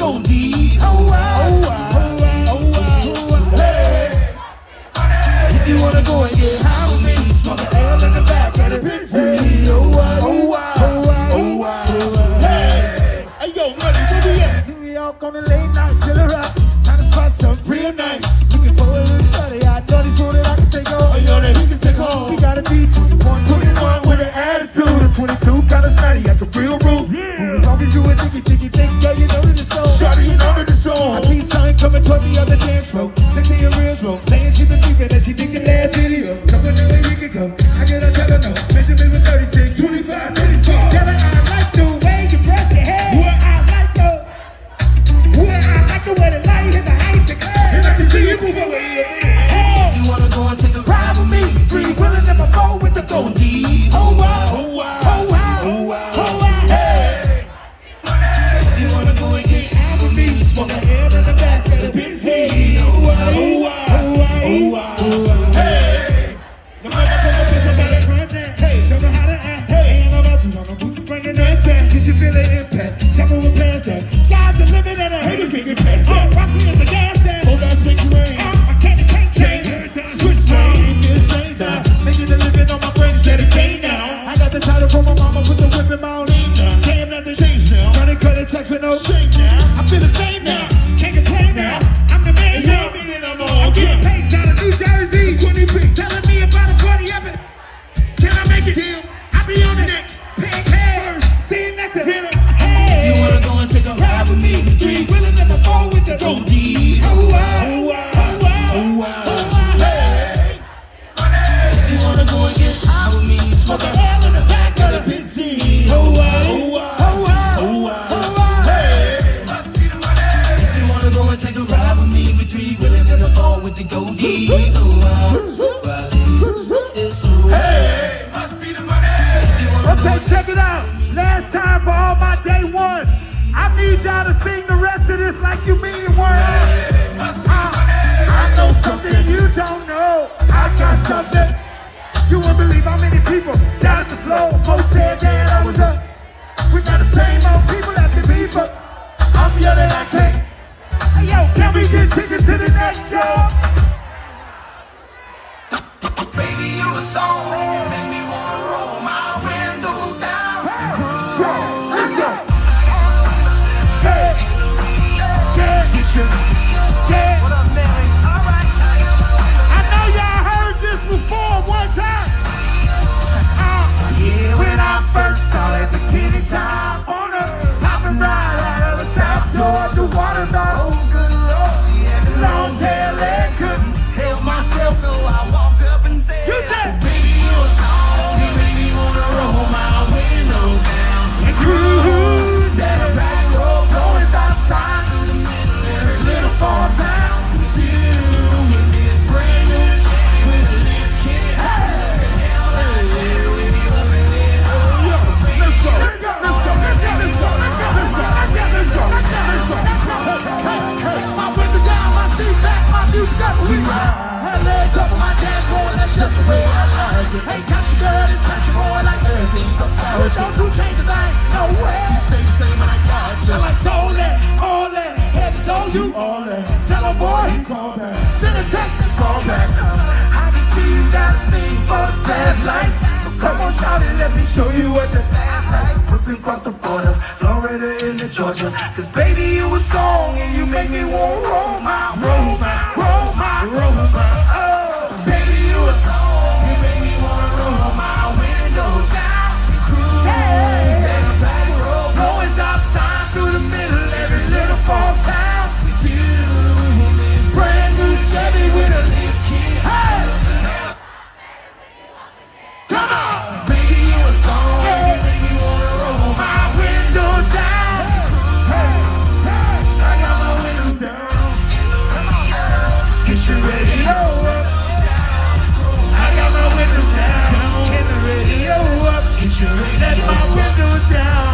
Oh wow, oh wow, oh wow, oh wow. Hey, if you wanna go and get high with me, smoke an L in the back of the. Hey, oh wow, oh wow, oh wow, oh wow, oh. Hey, hey yo, money, where we at? New York on the late night, chill around, trying to spot some real nice. Looking for a little shawty, I know this one that I can take home. Oh, yo, that. She gotta be 21, 21 with an attitude, 22 kinda snotty the real room. Like the way the light hit the ice and And I can see you move away a minute. Hey. If you wanna go and take a ride with me, Three willing in my phone with the goldies. Oh wow, oh wow, Three willing in the phone with the goldies. Oh wow. Oh wow. Oh wow. Oh wow. Hey. If you wanna go and get high with me, smoke a L in the back of the. Oh wow. Oh wow. Oh wow. Oh wow. Oh wow. Hey. If you wanna go and take a ride with me, we three the with the goldies. Oh wow, wow, it's so Hey. Must be the money. Okay, check it out. Last time for all my. I need y'all to sing the rest of this like you mean one. I know something you don't know. I got something. You won't believe how many people down at the floor. Most said that I was up. We got the same old people the people. I'm yelling I can't. Hey yo, can we get tickets to the next show? door, the water. Had to told you, all that. tell a boy, Call back. send a text and fall back. I can see you got a thing for the fast life. So come on, shout it, let me show you Your radio. I got my windows down. Get the radio up. Get your radio Let my windows down.